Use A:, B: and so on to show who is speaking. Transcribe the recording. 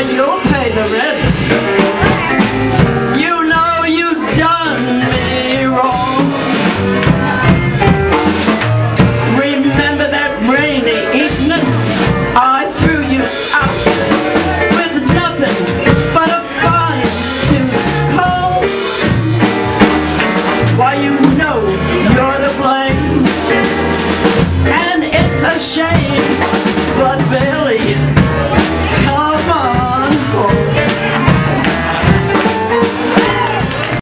A: radio